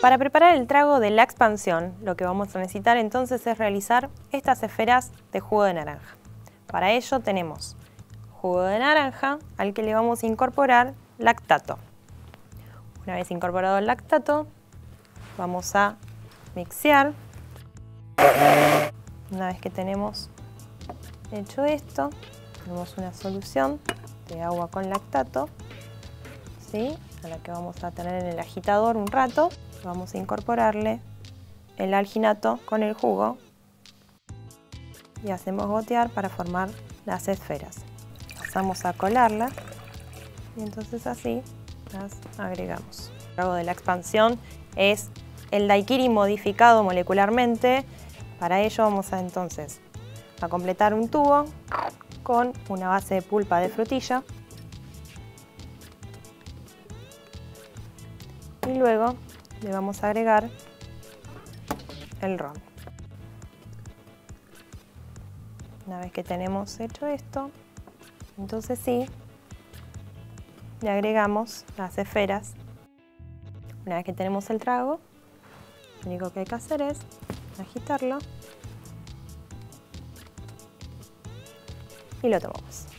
Para preparar el trago de la expansión, lo que vamos a necesitar entonces es realizar estas esferas de jugo de naranja. Para ello tenemos jugo de naranja al que le vamos a incorporar lactato. Una vez incorporado el lactato, vamos a mixear. Una vez que tenemos hecho esto, tenemos una solución de agua con lactato, ¿sí? A la que vamos a tener en el agitador un rato. Vamos a incorporarle el alginato con el jugo y hacemos gotear para formar las esferas. Pasamos a colarla y entonces así las agregamos. Trago de la expansión es el daiquiri modificado molecularmente. Para ello vamos a entonces a completar un tubo con una base de pulpa de frutilla y luego le vamos a agregar el ron. Una vez que tenemos hecho esto, entonces sí, le agregamos las esferas. Una vez que tenemos el trago, lo único que hay que hacer es agitarlo y lo tomamos.